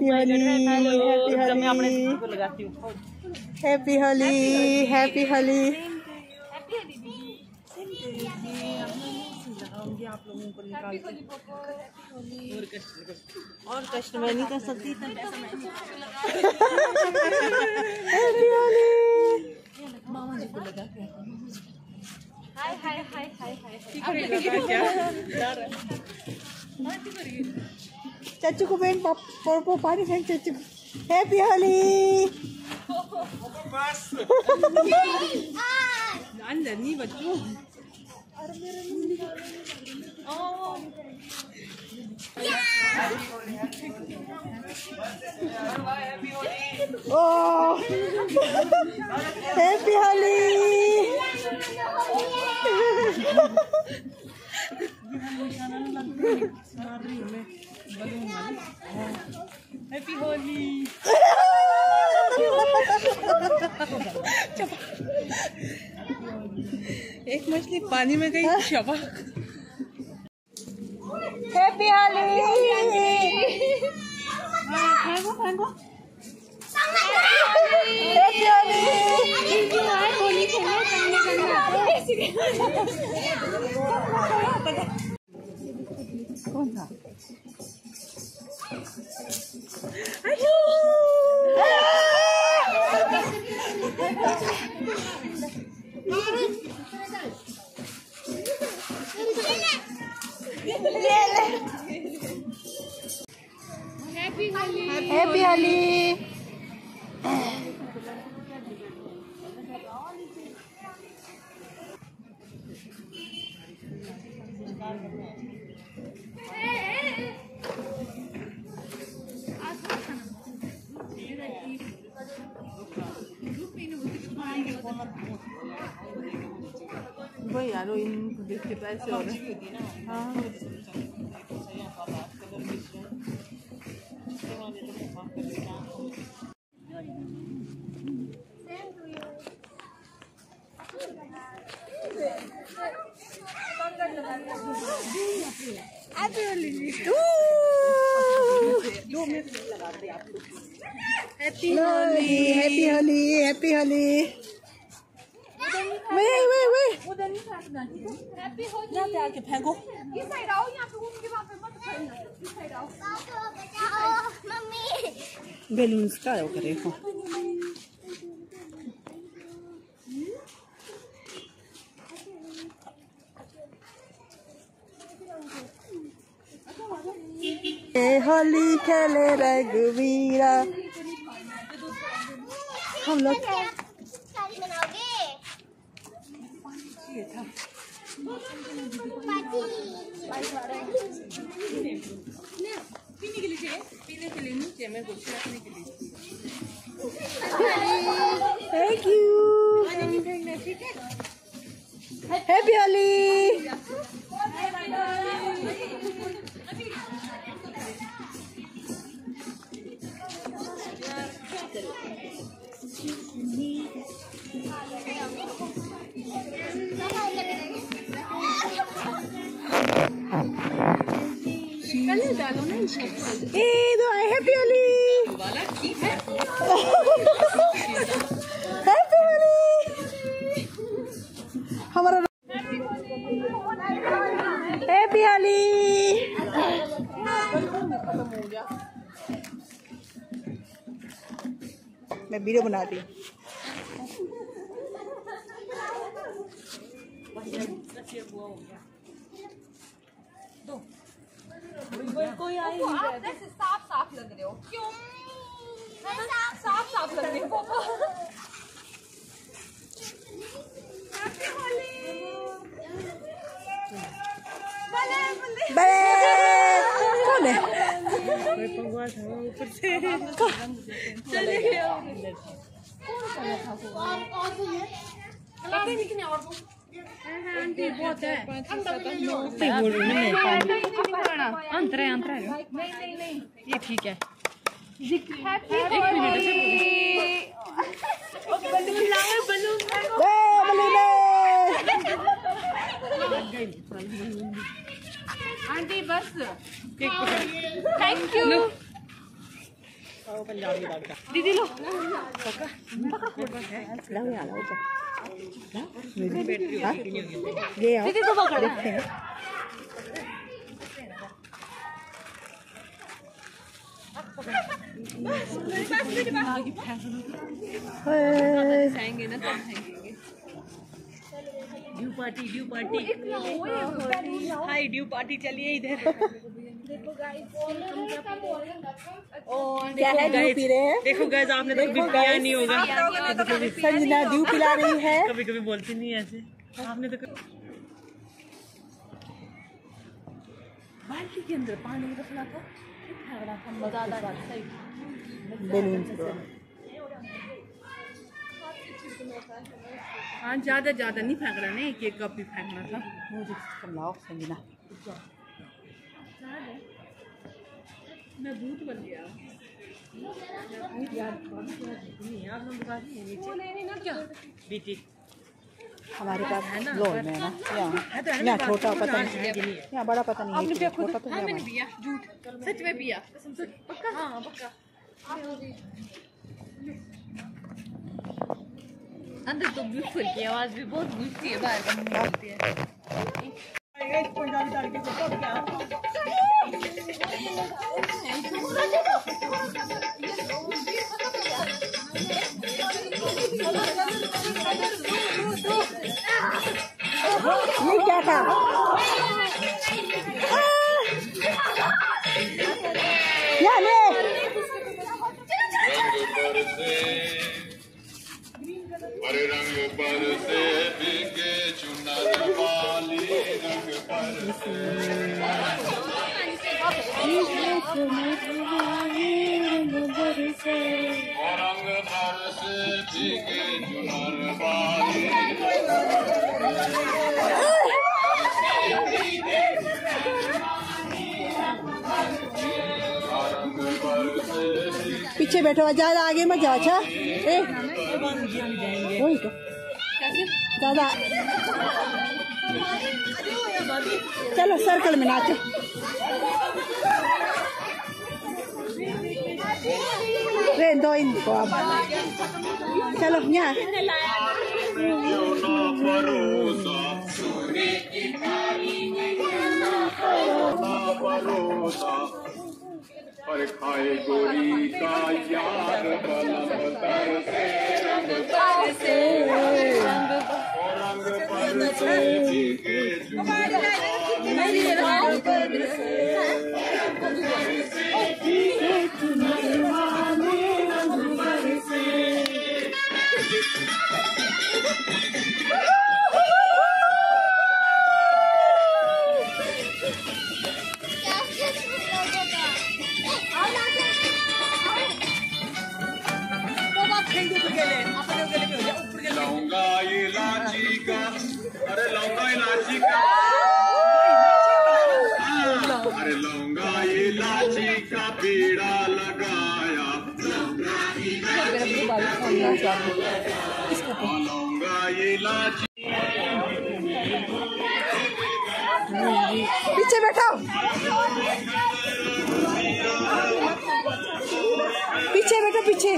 Happy Holi happy Holi को लगाती हूँ। हैप्पी होली हैप्पी होली आप लोगों को निकाल और कष्ट और कष्ट मैं नहीं कर सकती हैप्पी होली मामा जी को लगा के हाय हाय हाय हाय हाय। चाचू को बहन पाप पानी फेंक चाचू हैप्पी होली अंदर नहीं बच्चों Oh, happy Holi! Happy Holi एक मछली पानी में गई Shaba Happy Holi! Happy Holi! कौन था वही यारो इनको देख के तो ऐसे हो। है। Happy Holi happy Holi happy Holi वे वे वे यहाँ पे आके फेंको साइड आओ यहाँ पे वहाँ पे मत खेलना इस साइड आओ मम्मी बैलून्स का करे हो ए होली खेले रघुवीरा। हम लोग पीने के लिए पीने के लिए नहीं चाहिए मेरे को रखने के लिए थैंक यू हैप्पी होली ए दो आई हैप्पी हैप्पी हमारा हैप्पी मैं वीडियो बनाती हूँ। कोई आई तो आप वैसे साफ़ साफ़ लग रहे हो क्यों मैं साफ़ साफ़ साफ़ लग रहे हो पापा कौन है कोई पंगुआ था ऊपर से चले गए आंटी बहुत अंतर है अंतर है नहीं नहीं ये ठीक है आंटी बस थैंक यू दीदी लो दीदी तो पकड़ देखते हैं due party. Due party hi due party चलिए इधर। क्या है ड्यू पी रहे हैं? देखो गैस आपने तो कभी पिया नहीं होगा। संजना ड्यू पिला रही है। कभी कभी बोलती नहीं ऐसे। आपने तो बाल्टी के अंदर पानी रखना था। झगड़ा था मज़ा आ रहा हाँ। ज़्यादा ज़्यादा नहीं फेंकना नहीं एक एक कप भी फेंकना था। मुझे लाओ संजना। भूत बन गया। बीटी हमारे पास में है ना। यहाँ यहाँ छोटा पता नहीं यहाँ बड़ा पता नहीं है तो है। पिया झूठ। सच में पिया। पक्का? हाँ पक्का। अंदर तो ब्यूटीफुल की आवाज़ भी बहुत गूंजती है बाहर है। ये क्या था? हरे रंग पर से बिके चुनर वाली रंग पर से। पीछे बैठो, ज़्यादा आगे मत जाओ अच्छा? ए, वही तो। ज़्यादा। चलो सर्कल में नाचो। दो इनको अब चलो यहाँ पर खाए गोरी का यार बलम तर से रंग तर से रंग पर से भीगे चुनर लौंगा इलायची का अरे लौंगा इलायची का। अरे लौंगा इलायची का बीड़ा लगाया। हाँ, लौंगा इलायची पीछे बैठो पीछे बैठो पीछे।